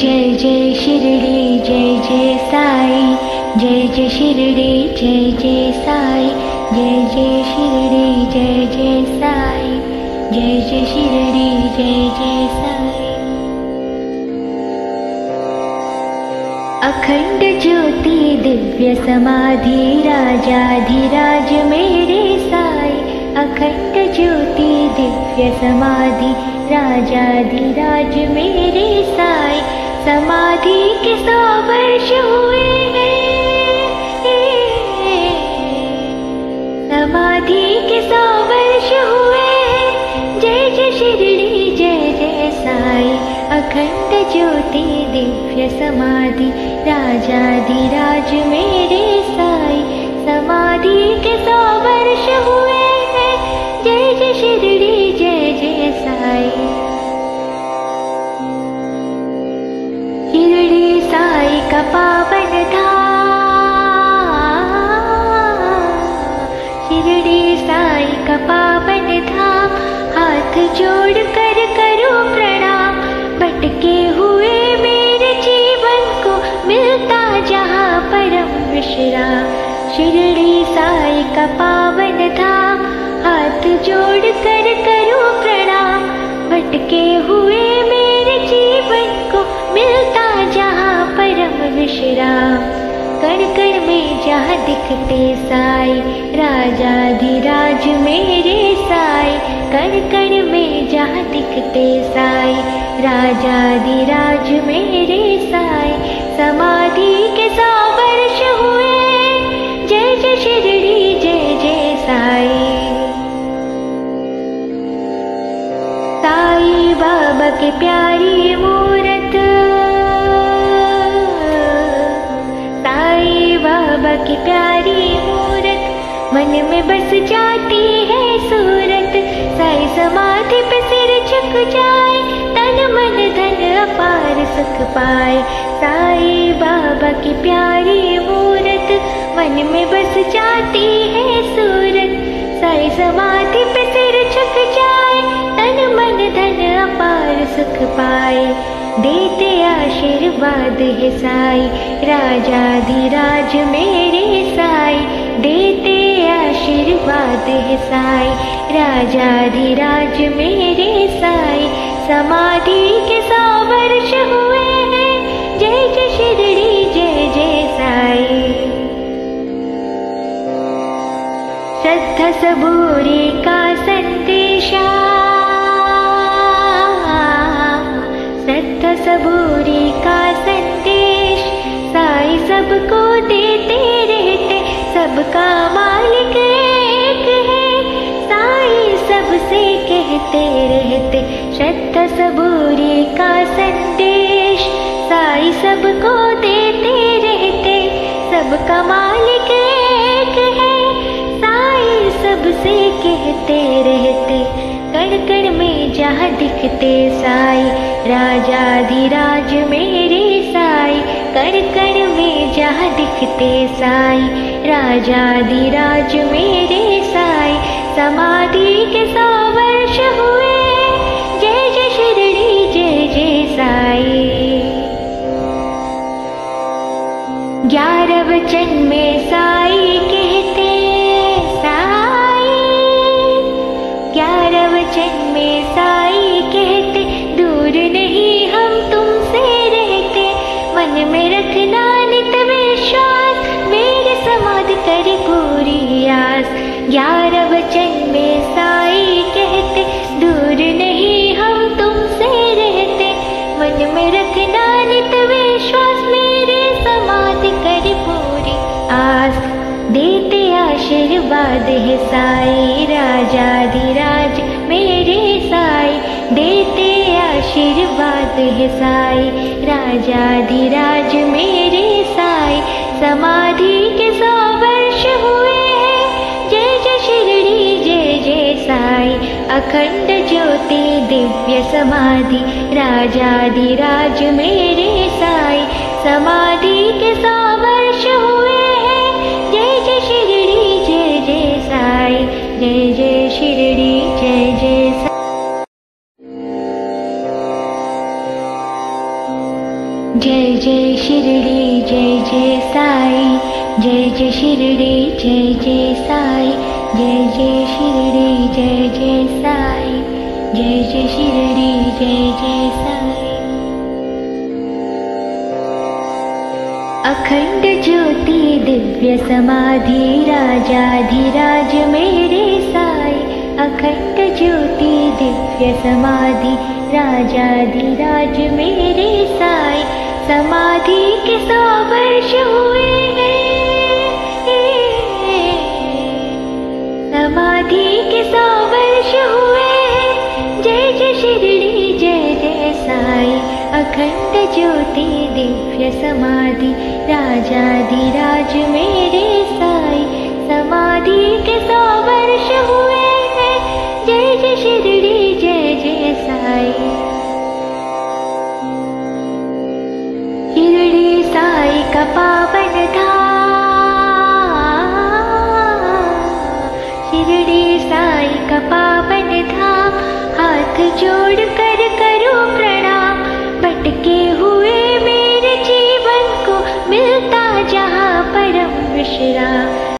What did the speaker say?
जय जय शिरडी जय जय साई जय जय शिरडी जय जय साई जय जय शिरडी जय जय साई जय जय शिरडी जय जय साई। अखंड ज्योति दिव्य समाधि राजाधिराज मेरे साई अखंड ज्योति दिव्य समाधि राजाधिराज मेरे साई समाधि के सौ वर्ष हुए समाधि के सौ वर्ष हुए जय जय शिरडी, जय जय साई। अखंड ज्योति, दिव्य समाधि। राजाधिराज मेरे साई। समाधि के सौ वर्ष हुए जय जय शिरडी, जय का पावन धाम, हाथ जोड़ कर करो प्रणाम। भटके हुए मेरे जीवन को मिलता जहाँ परम विश्राम। शिरडी साई का पावन धाम, हाथ जोड़ कर करो प्रणाम। भटके हुए मेरे जीवन को मिलता जहाँ परम विश्राम जहाँ दिखते साई राजाधिराज मेरे साई। कण कण में जहाँ दिखते साई राजाधिराज मेरे साई। समाधि के सौ हुए, जय जय शिरडी, जय जय साई। साई बाबा के प्यारी मूरत की प्यारी मूरत, मन में बस जाती है सूरत। साई समाधि पे सिर झुक जाए, तन मन धन अपार सुख पाए। साई बाबा की प्यारी मूरत, मन में बस जाती है सूरत। साई समाधि पे सिर झुक जाए, तन मन धन अपार सुख पाए। देते आशीर्वाद है साई राजाधिराज मेरे आशीर्वाद है साई, राजाधिराज मेरे साई, समाधि के सौ वर्ष हुए हैं। जय जय शिरडी, जय जय साई। श्रद्धा सबूरी का संदेशा। श्रद्धा सबूरी का संदेश। साई सबको देते रहते, सबका मालिक कहते रहते। श्रद्धा सबूरी का संदेश, साई सबको देते रहते। सबका मालिक एक है, साई सबसे कहते रहते। कण कण में जहाँ दिखते साई, राजा राजाधिराज मेरे साई। कण कण में जहाँ दिखते साई। राजाधिराज मेरे साई। समाधि के सौ वर्ष हुए। जय जय शिरडी, जय जय साई। ग्यारह वचन में साई कहते साई। ग्यारह वचन में साई कहते, दूर नहीं हम तुमसे रहते। मन में रखना ग्यारह वचन में साई कहते, दूर नहीं हम तुमसे रहते। मन में रखना नित विश्वास मेरे समाधि कर पूरी आस। देते आशीर्वाद है साई राजाधिराज मेरे साई। देते आशीर्वाद है साई राजाधिराज मेरे अखंड ज्योति दिव्य समाधि राजाधिराज मेरे साई। समाधि के सौ वर्ष हुए हैं। जय जय शिरडी जय जय साई। जय जय शिरडी जय जय जय जय शिरडी जय जय साई। जय जय शिरडी जय जय साई। जय जय शिरडी जय जय शिरडी जय जय साई अखंड ज्योति दिव्य समाधि राजाधिराज मेरे साई। अखंड ज्योति दिव्य समाधि राजाधिराज मेरे साई। समाधि के सौ वर्ष साई अखंड ज्योति, दिव्य समाधि राजाधिराज मेरे साई। समाधि के सौ वर्ष हुए हैं। जय जय शिरडी, जय